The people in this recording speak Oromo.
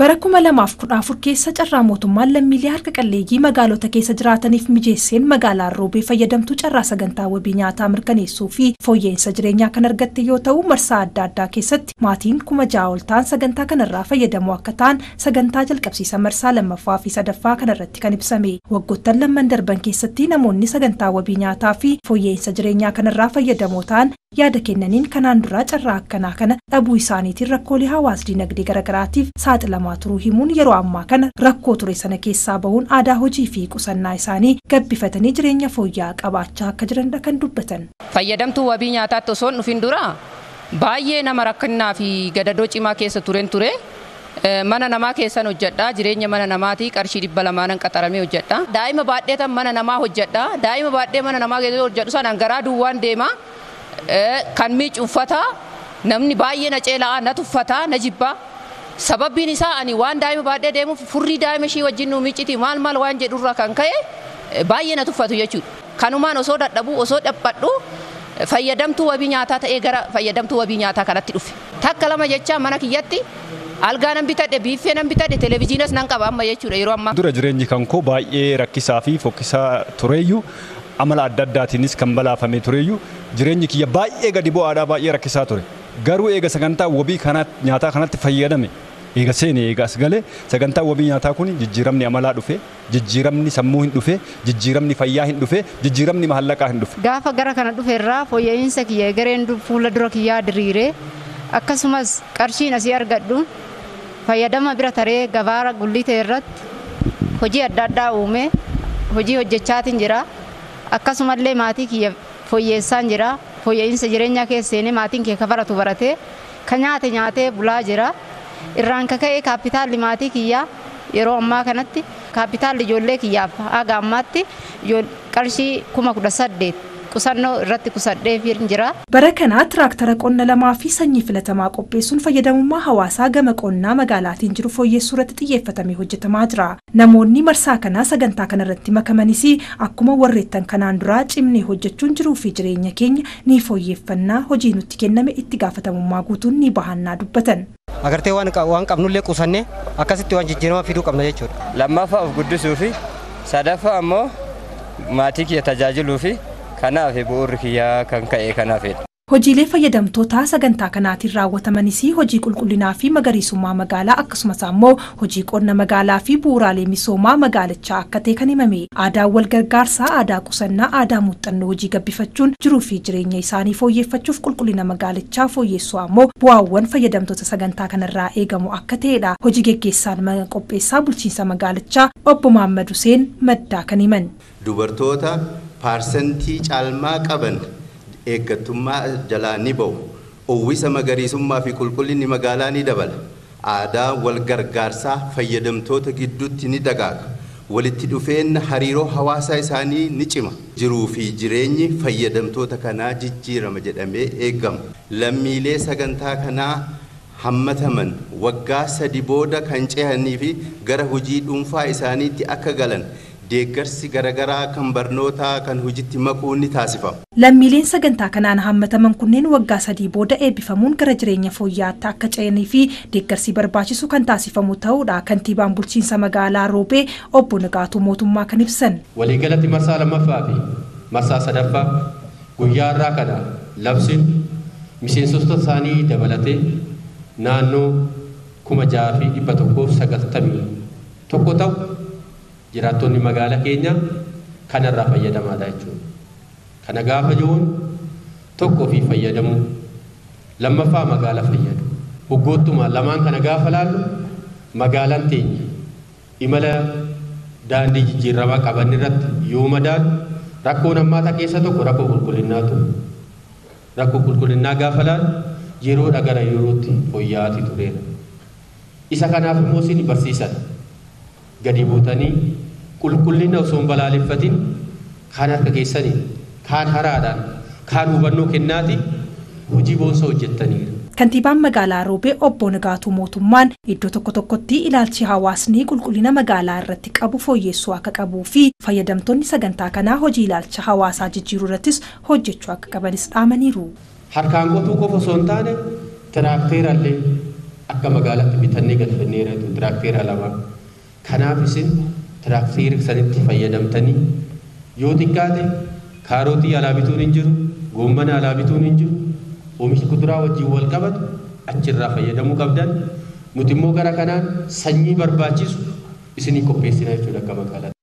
Bara kuma lamaaf kudha afur keessa carraa mootummaan lammiilee harka qalleeyyii magaalota keessa jiraataniif mijeesseen magaalaan roobee fayyadamtuu carraa sagantaa wabii nyaataa mirkaneessuu fi fooyya'insa jireenyaa kan argatte yoo ta'u marsaa adda addaa keessatti maatiin kuma ja'a ol ta'an sagantaa kanarraa fayyadamuu akka ta'an sagantaa jalqabsiisa marsaa lammaffaa fi sadaffaa kanarratti kan ibsame. Waggoottan lamman darban keessatti namoonni sagantaa wabii nyaataa fi fooyya'insa jireenyaa kanarraa fayyadamoo ta'an yaada kennaniin kanaan duraa carraa akkanaa kana dhabuu isaaniitiin rakkoolee hawaas dinagdee garagaraatiif saaxilamaa turuu himuun yeroo ammaa kana rakkoo ture sana keessaa bahuun aadaa hojii fi qusannaa isaanii gabbifatanii jireenya fooyya'aa qabaachaa akka jiranidha kan dubbatan. Fayyadamtuu wabii nyaataatti osoo hin dhufin dura baay'ee nama rakkinnaa fi gadadoo cimaa keessa turen ture. Mana namaa keessan hojjedha jireenya mana namaatii qarshii dhibba lamaanan qaxaramee hojjedha. Daa'ima baadheetan mana namaa hojjedha. Daa'ima baadhee mana namaa keessatti hojjedhu sanaan garaa duwwaan deema. Kan miicu uffataa namni baay'ee na ceelaa na tuffata na jibba. Sababbiin isaa ani waan daa'ima baadhee deemuuf furrii daa'ima ishii wajjin nu micciti maal maal waan jedhurra kan ka'e baay'ee na tuffatu jechuudha. Kanumaan osoo dadhabu osoo dhaphadhu fayyadamtuu wabii nyaataa ta'ee gara fayyadamtuu wabii nyaataa kanatti dhufe. Takka lama jecha mana kiyyatti algaa nan bitadhe biiffee nan bitadhe televezyiinas nan qaba amma jechuudha yeroo ammaa. Dura jireenyi kan koo baay'ee rakkisaa fi fokkisaa tureeyyuu amala adda addaatiinis kan balaafame tureeyyuu jireenyi kiyya baay'ee gadi bu'aadhaa baay'ee rakkisaa ture. Garuu eega sagantaa wabii nyaataa kanatti fayyadame eega seene eega as galee sagantaa wabii nyaataa kun jijjiiramni amalaa dhufe jijjiiramni sammuu hin dhufe jijjiiramni fayyaa hin dhufe jijjiiramni maallaqaa hin dhufe. Gaafa gara kana dhufe irraa fooyya'insa kiyya gareen fuula dura kiyyaa diriiree akkasumas qarshiin asii argadhu fayyadama bira taree gabaara gullitee irratti hojii adda addaa uume hojii hojjechaatiin jira akkasumallee maatii kiyya fooyyeessaan jira. Fooyya'insa jireenyaa keessa seenee maatiin kee kafaratu baratee ka nyaate nyaatee bulaa jira. Irraan ka ka'e kaapitaalli maatii kiyyaa yeroo ammaa kanatti kaapitaalli ijoollee kiyyaaf haga ammaatti qarshii kuma kudha saddeet qusannoo irratti qusadhee jira. Bara kanaa tiraaktara qonna lamaa fi sanyii filatamaa qopheessuun fayyadamummaa hawaasaa gama qonnaa magaalaatiin jiru fooyyessuu irratti xiyyeeffatamee hojjetamaa jira. Namoonni marsaa kanaa sagantaa kanarratti makamanis akkuma warreettan kanaan duraa cimnee hojjechuun jiruu fi jireenya keenya ni fooyyeffannaa hojii nutti kenname itti gaafatamummaa guutuun ni bahannaa dubbatan. Agartee waan qabnullee qusannee akkasitti waan jijjiirama fiduu qabna jechuudha. Lammaffaa of guddisuu fi sadaffaa ammoo maatii kiyya tajaajiluu fi kanaaf bu'uurri kiyyaa kan ka'e kanaafidha. Hojiilee fayyadamtootaa sagantaa kanaatiin raawwatamanis hojii qulqullinaa fi magariisummaa magaalaa akkasumas ammoo hojii qonna magaalaa fi bu'uuraalee misoomaa magaalichaa akka ta'e kan himame. Aadaan wal gargaarsaa, aadaa qusannaa, aadaa muuxannoo hojii gabbifachuun jiruu fi jireenya isaanii fooyyeffachuuf qulqullina magaalichaa fooyyessuu ammoo bu'aawwan fayyadamtoota sagantaa kanarraa eegamu akka ta'edha. Hojii geggeessaan mana qopheessaa bulchiinsa magaalichaa obbo Maammad Huseen maddaa kan himan. Dubartoota paarsantii caalmaa qaban eeggattummaa jalaa ni ba'u. Uwwisa magariisummaa fi qulqullinni magaalaa ni dabala. Aadaa wal gargaarsaa fayyadamtoota gidduutti ni dagaaga. Walitti dhufeenya hariiroo hawaasaa isaanii ni cima. Jiruu fi jireenyi fayyadamtoota kanaa jijjiirama jedhamee eegama. Lammiilee sagantaa kanaa hammataman waggaa sadi booda kan ce'anii fi gara hojii dhuunfaa isaaniitti akka galan deeggarsi garaagaraa kan barnootaa kan hojiitti makuu ni taasifama. Lammiileen sagantaa kanaan hammataman kunneen waggaa sadii booda eebbifamuun gara jireenya fooyya'aatti akka ce'anii fi deeggarsi barbaachisu kan taasifamu ta'uudha. Kantiibaan bulchiinsa magaalaa Roobee obbo Nagaatuu mootummaa kan ibsan. Waliigalatti marsaa lammaffaa fi marsaa sadaffaa guyyaa irraa kana labsiin miseensota isaanii dabalatee naannoo kuma jaha fi dhibba tokkoof sagaltamii tokko ta'u jiraattonni magaalaa keenya kanarraa fayyadamaadha jechuudha. Kana gaafa jiruun tokko fi fayyadamuu lammaffaa magaalaa fayyadu. Hoggoottuma lamaan kana gaafa laallu magaalaan teenya imala daandii jijjiiramaa qaban irratti yoo madaalu rakkoon ammaata keessa tokko rakkoo qulqullinnaatu. Rakkoo qulqullinnaa gaafa laallu yeroodha gara yerootti fooyya'aati tureera. Isa kanaaf immoo isin barsiisan gadi buutanii qulqullina osoo hin balaaleffatin kaan harka keessanii kaan haraadhaan kaan hubannoo kennaati hojii boonsa hojjettaniira. Kantiibaan magaalaa Roobee obbo Nagaatuu mootummaan iddoo tokko tokkotti ilaalchi hawaasni qulqullina magaalaa irratti qabu fooyyessuu akka qabuu fi fayyadamtoonni sagantaa kanaa hojii ilaalcha hawaasaa jijjiiruu irrattis hojjechuu akka qabanis dhaamaniiru. Harkaan qotuu qofa osoo hin taane tiraakteerallee akka magaalaatti bitannee galfanneera tiraakteera lama. Kanaaf isin tiraakteera sanitti fayyadamtanii yoo xiqqaate kaarootii alaa bituun hin jiru, goommana alaa bituun hin jiru, oomisha kuduraa wajjin wal qabatu achirraa fayyadamuu qabdan. Nuti immoo gara kanaan sanyii barbaachisu isinii qopheessina jechuudha akka magaalaatti.